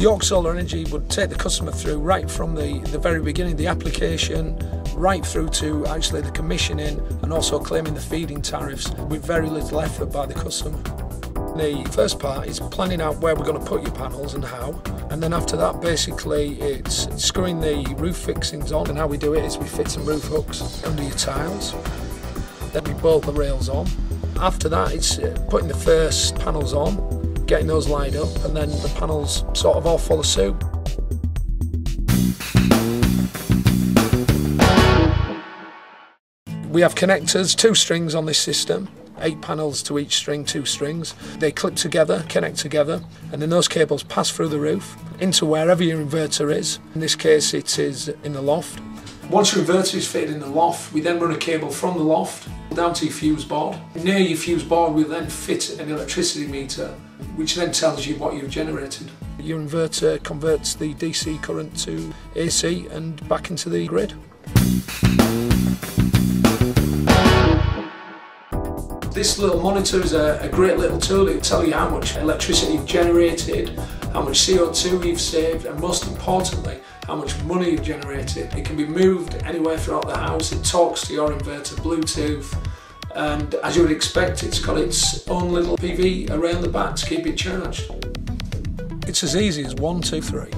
York Solar Energy would take the customer through right from the, the very beginning, the application, right through to actually the commissioning and also claiming the feed-in tariffs with very little effort by the customer. The first part is planning out where we're going to put your panels and how and then after that basically it's screwing the roof fixings on and how we do it is we fit some roof hooks under your tiles then we bolt the rails on after that it's uh, putting the first panels on getting those lined up and then the panels sort of all follow suit we have connectors two strings on this system eight panels to each string, two strings. They clip together, connect together, and then those cables pass through the roof into wherever your inverter is. In this case, it is in the loft. Once your inverter is fitted in the loft, we then run a cable from the loft down to your fuse board. Near your fuse board, we then fit an electricity meter, which then tells you what you've generated. Your inverter converts the DC current to AC and back into the grid. This little monitor is a, a great little tool. It'll tell you how much electricity you've generated, how much CO2 you've saved, and most importantly, how much money you've generated. It can be moved anywhere throughout the house. It talks to your inverter Bluetooth, and as you would expect, it's got its own little PV around the back to keep it charged. It's as easy as one, two, three.